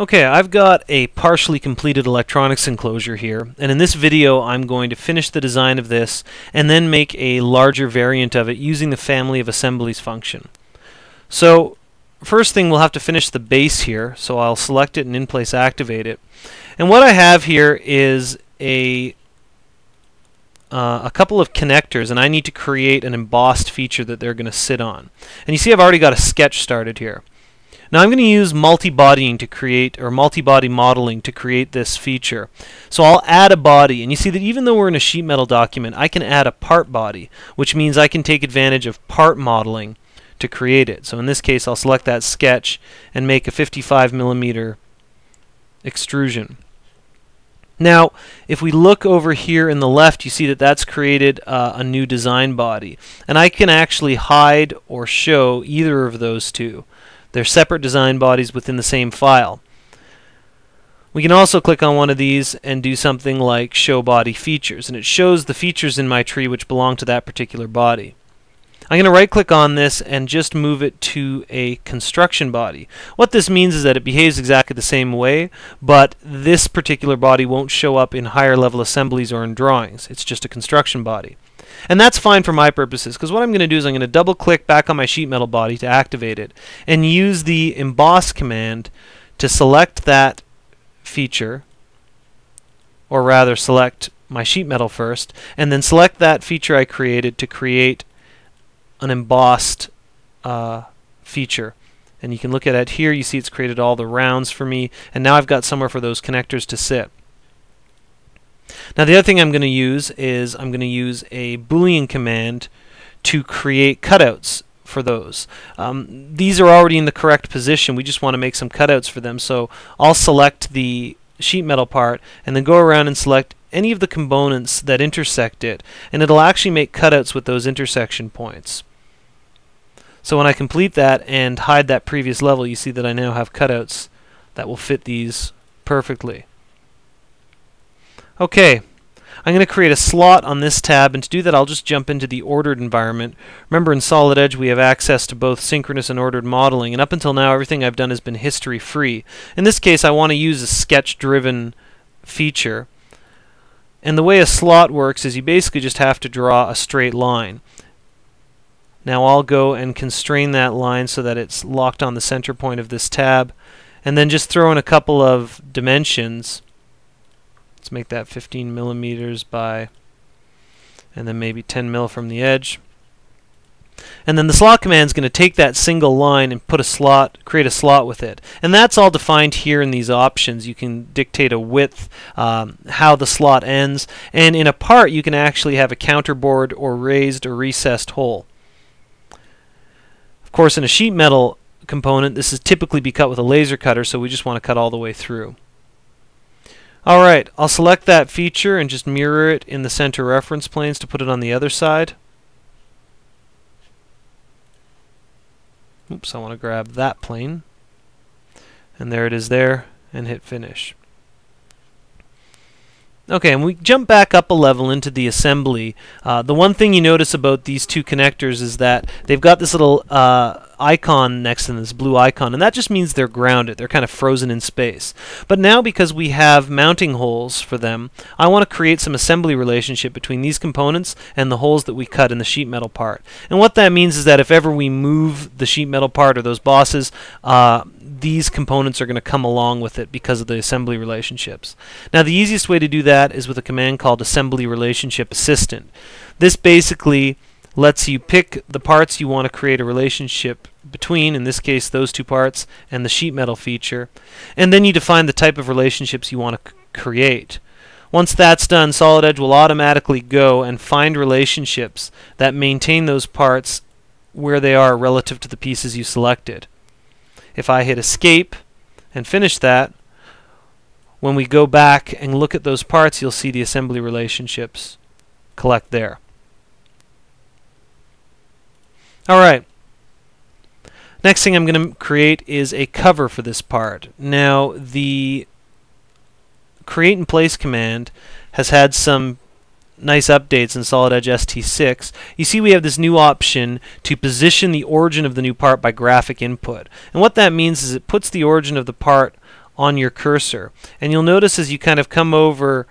Okay, I've got a partially completed electronics enclosure here, and in this video I'm going to finish the design of this and then make a larger variant of it using the family of assemblies function. So, first thing we'll have to finish the base here, so I'll select it and in place activate it. And what I have here is a uh, a couple of connectors and I need to create an embossed feature that they're going to sit on. And you see I've already got a sketch started here. Now I'm going to use multi-bodying to create, or multi-body modeling to create this feature. So I'll add a body, and you see that even though we're in a sheet metal document, I can add a part body, which means I can take advantage of part modeling to create it. So in this case, I'll select that sketch and make a 55 millimeter extrusion. Now, if we look over here in the left, you see that that's created uh, a new design body. And I can actually hide or show either of those two. They're separate design bodies within the same file. We can also click on one of these and do something like show body features and it shows the features in my tree which belong to that particular body. I'm going to right click on this and just move it to a construction body. What this means is that it behaves exactly the same way but this particular body won't show up in higher level assemblies or in drawings. It's just a construction body. And that's fine for my purposes because what I'm going to do is I'm going to double click back on my sheet metal body to activate it and use the emboss command to select that feature or rather select my sheet metal first and then select that feature I created to create an embossed uh, feature. And you can look at it here you see it's created all the rounds for me and now I've got somewhere for those connectors to sit now the other thing I'm going to use is I'm going to use a boolean command to create cutouts for those. Um, these are already in the correct position. We just want to make some cutouts for them. So I'll select the sheet metal part and then go around and select any of the components that intersect it and it'll actually make cutouts with those intersection points. So when I complete that and hide that previous level you see that I now have cutouts that will fit these perfectly. Okay, I'm going to create a slot on this tab, and to do that I'll just jump into the ordered environment. Remember in Solid Edge we have access to both synchronous and ordered modeling, and up until now everything I've done has been history free. In this case I want to use a sketch-driven feature. And the way a slot works is you basically just have to draw a straight line. Now I'll go and constrain that line so that it's locked on the center point of this tab, and then just throw in a couple of dimensions Let's make that 15 millimeters by, and then maybe 10 mil from the edge. And then the slot command is going to take that single line and put a slot, create a slot with it. And that's all defined here in these options. You can dictate a width, um, how the slot ends, and in a part you can actually have a counterbored or raised or recessed hole. Of course, in a sheet metal component, this is typically be cut with a laser cutter, so we just want to cut all the way through. Alright, I'll select that feature and just mirror it in the center reference planes to put it on the other side. Oops, I want to grab that plane. And there it is there, and hit finish. Okay, and we jump back up a level into the assembly. Uh, the one thing you notice about these two connectors is that they've got this little uh, icon next to them, this blue icon, and that just means they're grounded. They're kind of frozen in space. But now because we have mounting holes for them, I want to create some assembly relationship between these components and the holes that we cut in the sheet metal part. And what that means is that if ever we move the sheet metal part or those bosses, uh, these components are going to come along with it because of the assembly relationships. Now the easiest way to do that is with a command called assembly relationship assistant. This basically lets you pick the parts you want to create a relationship between, in this case those two parts, and the sheet metal feature, and then you define the type of relationships you want to create. Once that's done, Solid Edge will automatically go and find relationships that maintain those parts where they are relative to the pieces you selected. If I hit escape and finish that, when we go back and look at those parts, you'll see the assembly relationships collect there. Alright. Next thing I'm going to create is a cover for this part. Now, the create in place command has had some nice updates in Solid Edge ST6, you see we have this new option to position the origin of the new part by graphic input. And what that means is it puts the origin of the part on your cursor. And you'll notice as you kind of come over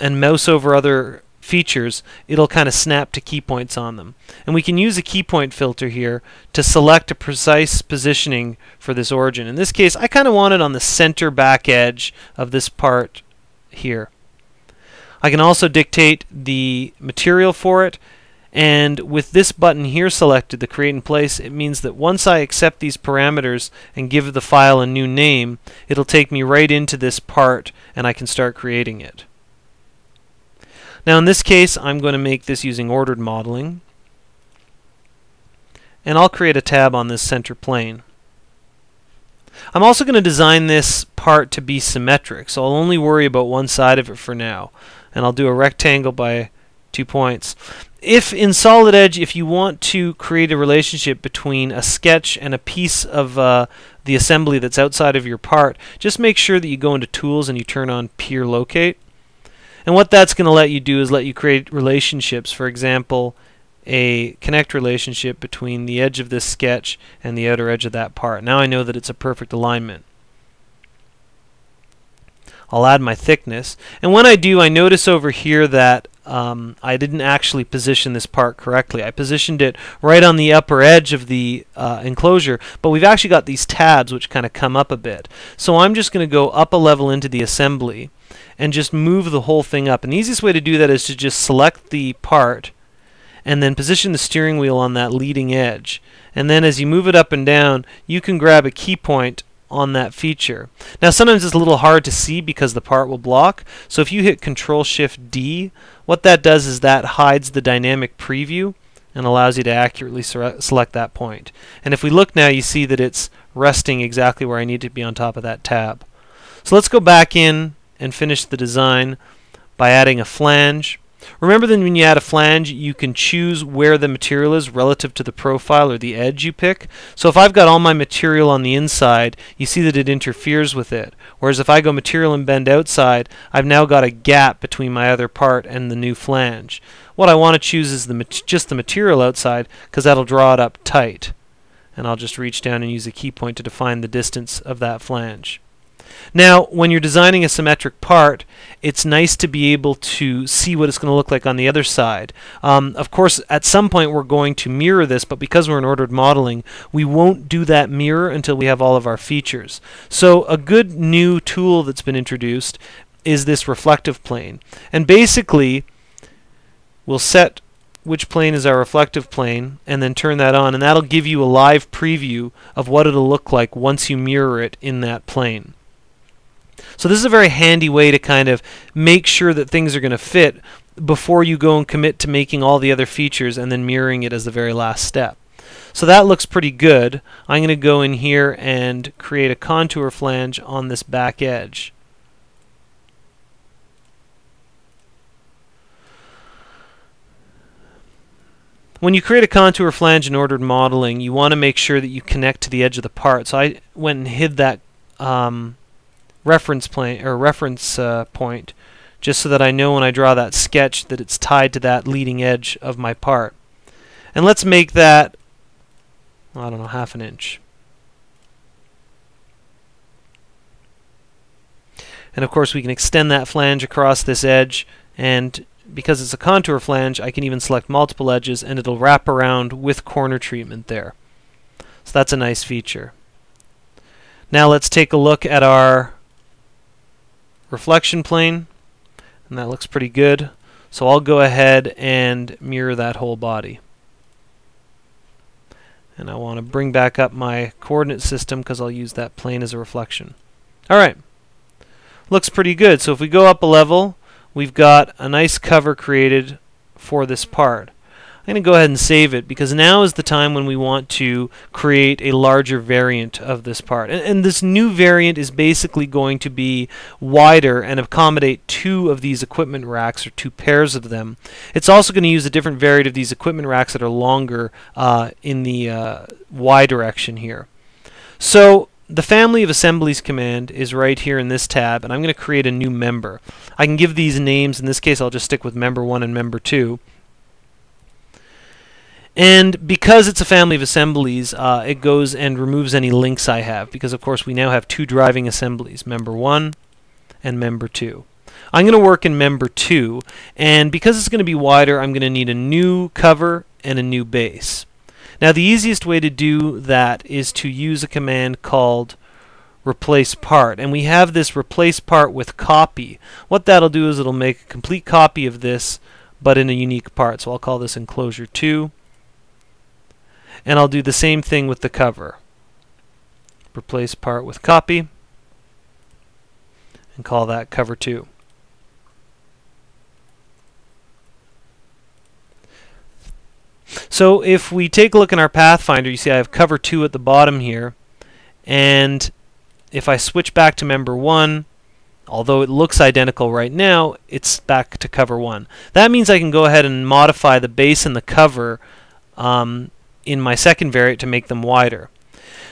and mouse over other features, it'll kind of snap to key points on them. And we can use a key point filter here to select a precise positioning for this origin. In this case, I kind of want it on the center back edge of this part here. I can also dictate the material for it and with this button here selected, the create in place, it means that once I accept these parameters and give the file a new name, it'll take me right into this part and I can start creating it. Now in this case, I'm going to make this using ordered modeling. And I'll create a tab on this center plane. I'm also going to design this part to be symmetric, so I'll only worry about one side of it for now. And I'll do a rectangle by two points. If in Solid Edge, if you want to create a relationship between a sketch and a piece of uh, the assembly that's outside of your part, just make sure that you go into Tools and you turn on Peer Locate. And what that's going to let you do is let you create relationships. For example, a connect relationship between the edge of this sketch and the outer edge of that part. Now I know that it's a perfect alignment. I'll add my thickness. And when I do, I notice over here that um, I didn't actually position this part correctly. I positioned it right on the upper edge of the uh, enclosure, but we've actually got these tabs which kind of come up a bit. So I'm just going to go up a level into the assembly and just move the whole thing up. And the easiest way to do that is to just select the part and then position the steering wheel on that leading edge. And then as you move it up and down, you can grab a key point on that feature. Now sometimes it's a little hard to see because the part will block. So if you hit Control Shift D, what that does is that hides the dynamic preview and allows you to accurately select that point. And if we look now, you see that it's resting exactly where I need to be on top of that tab. So let's go back in and finish the design by adding a flange. Remember that when you add a flange, you can choose where the material is relative to the profile or the edge you pick. So if I've got all my material on the inside, you see that it interferes with it. Whereas if I go material and bend outside, I've now got a gap between my other part and the new flange. What I want to choose is the just the material outside because that'll draw it up tight. And I'll just reach down and use a key point to define the distance of that flange. Now, when you're designing a symmetric part, it's nice to be able to see what it's going to look like on the other side. Um, of course, at some point we're going to mirror this, but because we're in ordered modeling, we won't do that mirror until we have all of our features. So a good new tool that's been introduced is this reflective plane. And basically, we'll set which plane is our reflective plane and then turn that on and that'll give you a live preview of what it'll look like once you mirror it in that plane. So this is a very handy way to kind of make sure that things are going to fit before you go and commit to making all the other features and then mirroring it as the very last step. So that looks pretty good. I'm going to go in here and create a contour flange on this back edge. When you create a contour flange in ordered modeling, you want to make sure that you connect to the edge of the part. So I went and hid that um, reference plane or reference uh, point just so that I know when I draw that sketch that it's tied to that leading edge of my part. And let's make that, I don't know, half an inch. And of course we can extend that flange across this edge and because it's a contour flange I can even select multiple edges and it'll wrap around with corner treatment there. So that's a nice feature. Now let's take a look at our reflection plane and that looks pretty good. So I'll go ahead and mirror that whole body. And I want to bring back up my coordinate system because I'll use that plane as a reflection. Alright. Looks pretty good. So if we go up a level we've got a nice cover created for this part I'm going to go ahead and save it because now is the time when we want to create a larger variant of this part. And, and, this new variant is basically going to be wider and accommodate two of these equipment racks or two pairs of them. It's also going to use a different variant of these equipment racks that are longer uh, in the uh, Y direction here. So the family of assemblies command is right here in this tab and I'm going to create a new member. I can give these names, in this case I'll just stick with member 1 and member 2. And because it's a family of assemblies, uh, it goes and removes any links I have, because of course we now have two driving assemblies, member 1 and member 2. I'm going to work in member 2, and because it's going to be wider, I'm going to need a new cover and a new base. Now the easiest way to do that is to use a command called replace part, and we have this replace part with copy. What that'll do is it'll make a complete copy of this, but in a unique part. So I'll call this enclosure 2, and I'll do the same thing with the cover. Replace part with copy, and call that cover 2. So if we take a look in our Pathfinder, you see I have cover 2 at the bottom here. And if I switch back to member 1, although it looks identical right now, it's back to cover 1. That means I can go ahead and modify the base and the cover um, in my second variant to make them wider.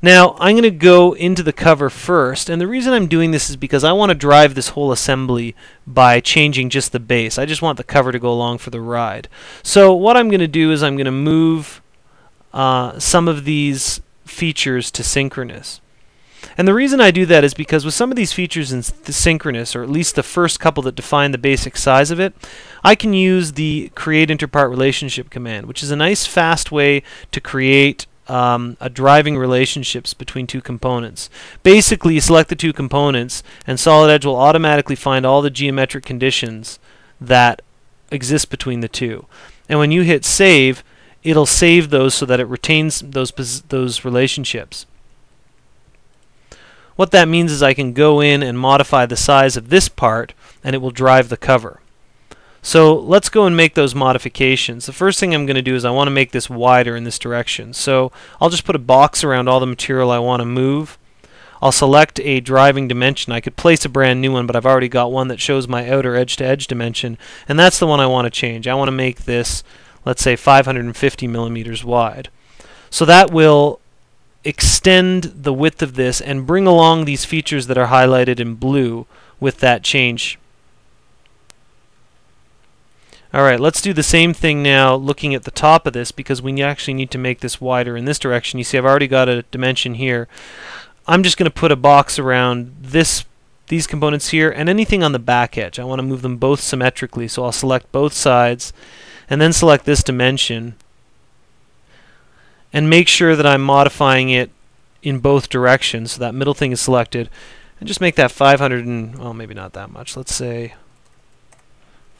Now, I'm going to go into the cover first, and the reason I'm doing this is because I want to drive this whole assembly by changing just the base. I just want the cover to go along for the ride. So what I'm going to do is I'm going to move uh, some of these features to synchronous. And the reason I do that is because with some of these features in the synchronous, or at least the first couple that define the basic size of it, I can use the create interpart relationship command, which is a nice fast way to create um, a driving relationships between two components. Basically, you select the two components, and Solid Edge will automatically find all the geometric conditions that exist between the two. And when you hit save, it'll save those so that it retains those those relationships. What that means is I can go in and modify the size of this part, and it will drive the cover. So let's go and make those modifications. The first thing I'm going to do is I want to make this wider in this direction. So I'll just put a box around all the material I want to move. I'll select a driving dimension. I could place a brand new one, but I've already got one that shows my outer edge-to-edge -edge dimension, and that's the one I want to change. I want to make this, let's say, 550 millimeters wide. So that will extend the width of this and bring along these features that are highlighted in blue with that change Alright, let's do the same thing now looking at the top of this because we actually need to make this wider in this direction. You see I've already got a dimension here. I'm just going to put a box around this these components here and anything on the back edge. I want to move them both symmetrically so I'll select both sides and then select this dimension and make sure that I'm modifying it in both directions so that middle thing is selected and just make that 500 and well maybe not that much let's say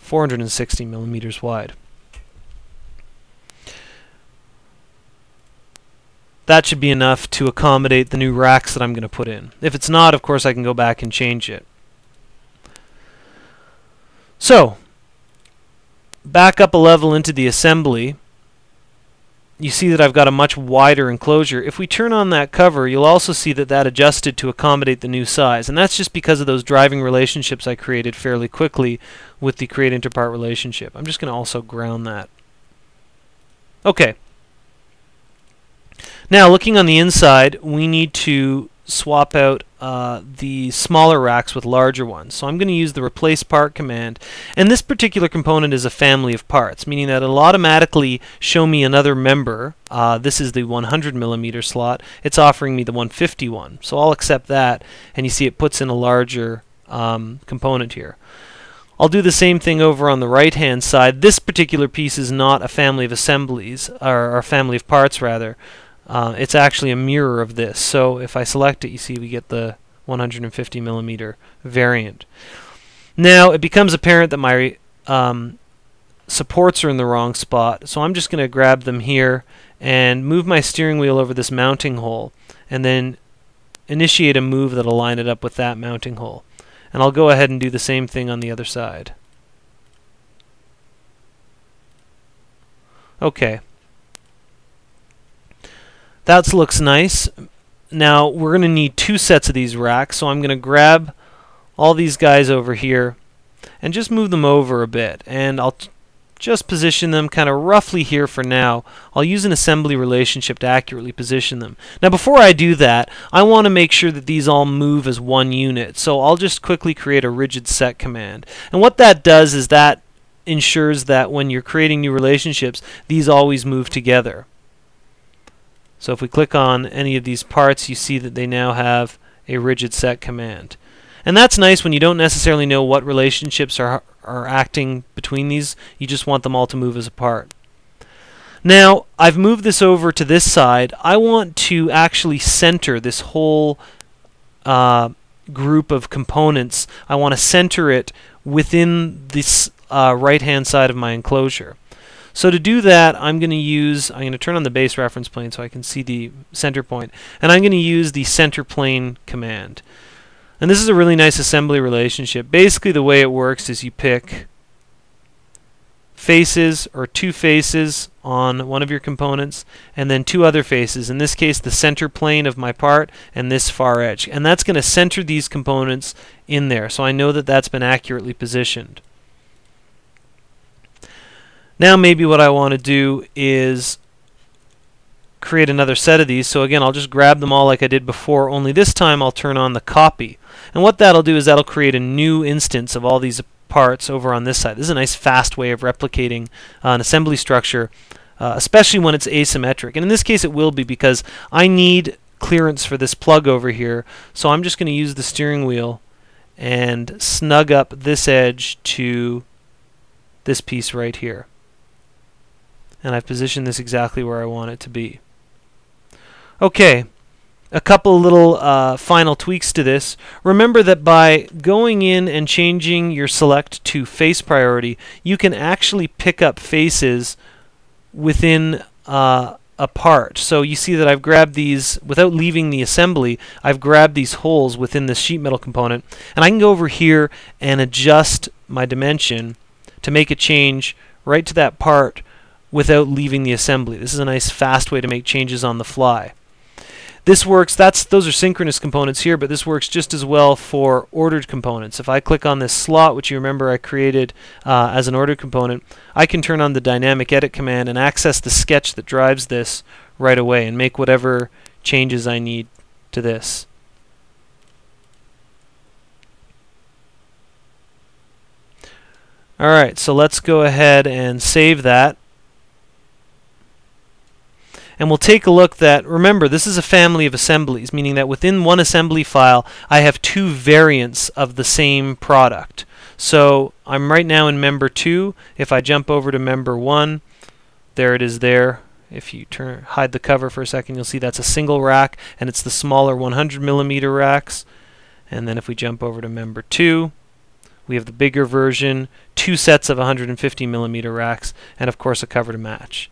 460 millimeters wide. That should be enough to accommodate the new racks that I'm going to put in. If it's not, of course, I can go back and change it. So, back up a level into the assembly you see that I've got a much wider enclosure. If we turn on that cover, you'll also see that that adjusted to accommodate the new size. And that's just because of those driving relationships I created fairly quickly with the create interpart relationship. I'm just going to also ground that. Okay. Now, looking on the inside, we need to swap out uh, the smaller racks with larger ones. So I'm going to use the replace part command. And this particular component is a family of parts, meaning that it'll automatically show me another member. Uh, this is the 100 millimeter slot. It's offering me the 151. So I'll accept that, and you see it puts in a larger um, component here. I'll do the same thing over on the right hand side. This particular piece is not a family of assemblies, or a family of parts rather. Uh, it's actually a mirror of this. So if I select it, you see we get the 150 millimeter variant. Now it becomes apparent that my um, supports are in the wrong spot. So I'm just going to grab them here and move my steering wheel over this mounting hole and then initiate a move that'll line it up with that mounting hole. And I'll go ahead and do the same thing on the other side. Okay. That looks nice. Now we're going to need two sets of these racks, so I'm going to grab all these guys over here and just move them over a bit. And I'll just position them kind of roughly here for now. I'll use an assembly relationship to accurately position them. Now before I do that, I want to make sure that these all move as one unit. So I'll just quickly create a rigid set command. And what that does is that ensures that when you're creating new relationships, these always move together. So if we click on any of these parts, you see that they now have a rigid set command. And that's nice when you don't necessarily know what relationships are, are acting between these. You just want them all to move as a part. Now, I've moved this over to this side. I want to actually center this whole uh, group of components. I want to center it within this uh, right-hand side of my enclosure. So to do that, I'm going to use, I'm going to turn on the base reference plane so I can see the center point, and I'm going to use the center plane command. And this is a really nice assembly relationship. Basically the way it works is you pick faces or two faces on one of your components and then two other faces in this case the center plane of my part and this far edge and that's going to center these components in there so I know that that's been accurately positioned now maybe what I want to do is create another set of these so again I'll just grab them all like I did before only this time I'll turn on the copy and what that'll do is that'll create a new instance of all these parts over on this side. This is a nice fast way of replicating uh, an assembly structure, uh, especially when it's asymmetric. And in this case it will be because I need clearance for this plug over here. So I'm just going to use the steering wheel and snug up this edge to this piece right here. And I've positioned this exactly where I want it to be. Okay, a couple little uh, final tweaks to this. Remember that by going in and changing your select to face priority, you can actually pick up faces within uh, a part. So you see that I've grabbed these, without leaving the assembly, I've grabbed these holes within this sheet metal component, and I can go over here and adjust my dimension to make a change right to that part without leaving the assembly. This is a nice fast way to make changes on the fly. This works, that's those are synchronous components here, but this works just as well for ordered components. If I click on this slot, which you remember I created uh, as an ordered component, I can turn on the dynamic edit command and access the sketch that drives this right away and make whatever changes I need to this. Alright, so let's go ahead and save that and we'll take a look that, remember, this is a family of assemblies, meaning that within one assembly file, I have two variants of the same product. So I'm right now in member 2. If I jump over to member 1, there it is there. If you turn hide the cover for a second, you'll see that's a single rack, and it's the smaller 100 millimeter racks. And then if we jump over to member 2, we have the bigger version, two sets of 150 millimeter racks, and of course a cover to match.